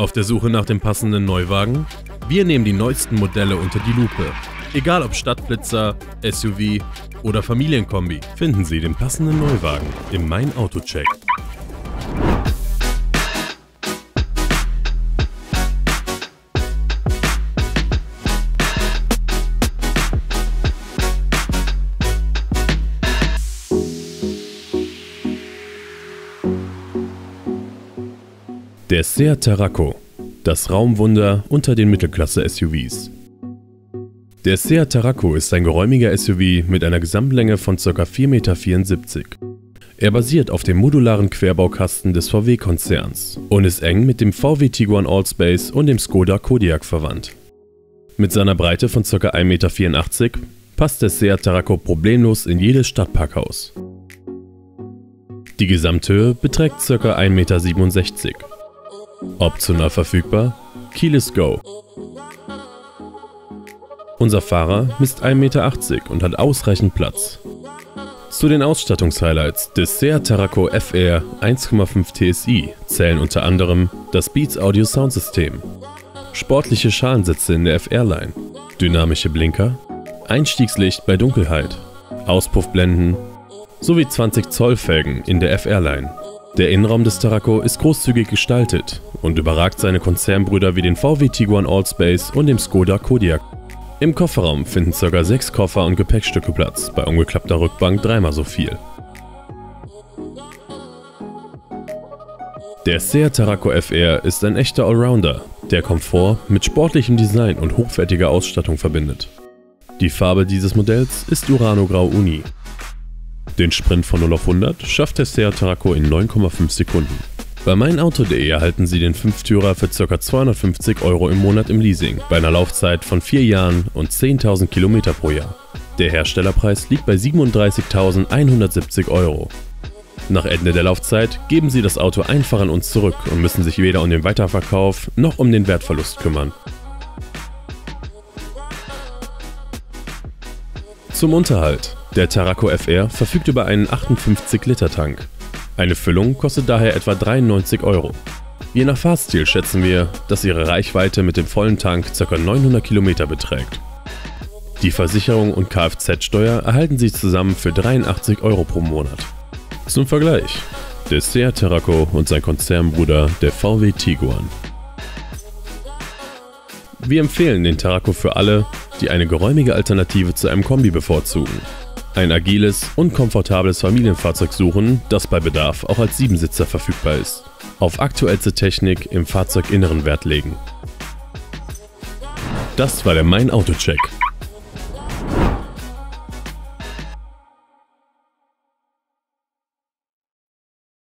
Auf der Suche nach dem passenden Neuwagen? Wir nehmen die neuesten Modelle unter die Lupe. Egal ob Stadtblitzer, SUV oder Familienkombi, finden Sie den passenden Neuwagen im Mein Auto Check. Der Seat Tarraco, das Raumwunder unter den Mittelklasse-SUVs. Der Seat Tarraco ist ein geräumiger SUV mit einer Gesamtlänge von ca. 4,74 Meter. Er basiert auf dem modularen Querbaukasten des VW-Konzerns und ist eng mit dem VW Tiguan Allspace und dem Skoda Kodiaq verwandt. Mit seiner Breite von ca. 1,84 Meter passt der Seat Tarraco problemlos in jedes Stadtparkhaus. Die Gesamthöhe beträgt ca. 1,67 Meter. Optional verfügbar Keyless Go. Unser Fahrer misst 1,80 Meter und hat ausreichend Platz. Zu den Ausstattungshighlights des Seat Tarraco FR 1,5 TSI zählen unter anderem das Beats Audio Soundsystem, sportliche Schalensitze in der FR-Line, dynamische Blinker, Einstiegslicht bei Dunkelheit, Auspuffblenden sowie 20 Zoll Felgen in der FR-Line. Der Innenraum des Tarraco ist großzügig gestaltet und überragt seine Konzernbrüder wie den VW Tiguan Allspace und dem Skoda Kodiaq. Im Kofferraum finden ca. 6 Koffer und Gepäckstücke Platz, bei umgeklappter Rückbank dreimal so viel. Der Seat Tarraco FR ist ein echter Allrounder, der Komfort mit sportlichem Design und hochwertiger Ausstattung verbindet. Die Farbe dieses Modells ist Urano Grau Uni den Sprint von 0 auf 100 schafft der Seat Tarraco in 9,5 Sekunden. Bei meinauto.de erhalten Sie den Fünftürer für ca. 250 Euro im Monat im Leasing, bei einer Laufzeit von 4 Jahren und 10.000 Kilometer pro Jahr. Der Herstellerpreis liegt bei 37.170 Euro. Nach Ende der Laufzeit geben Sie das Auto einfach an uns zurück und müssen sich weder um den Weiterverkauf noch um den Wertverlust kümmern. Zum Unterhalt. Der Tarraco FR verfügt über einen 58-Liter-Tank. Eine Füllung kostet daher etwa 93 Euro. Je nach Fahrstil schätzen wir, dass ihre Reichweite mit dem vollen Tank ca. 900 Kilometer beträgt. Die Versicherung und Kfz-Steuer erhalten Sie zusammen für 83 Euro pro Monat. Zum Vergleich, der Seat Tarraco und sein Konzernbruder der VW Tiguan. Wir empfehlen den Tarraco für alle, die eine geräumige Alternative zu einem Kombi bevorzugen. Ein agiles und komfortables Familienfahrzeug suchen, das bei Bedarf auch als Siebensitzer verfügbar ist. Auf aktuellste Technik im Fahrzeuginneren Wert legen. Das war der Mein Auto Check.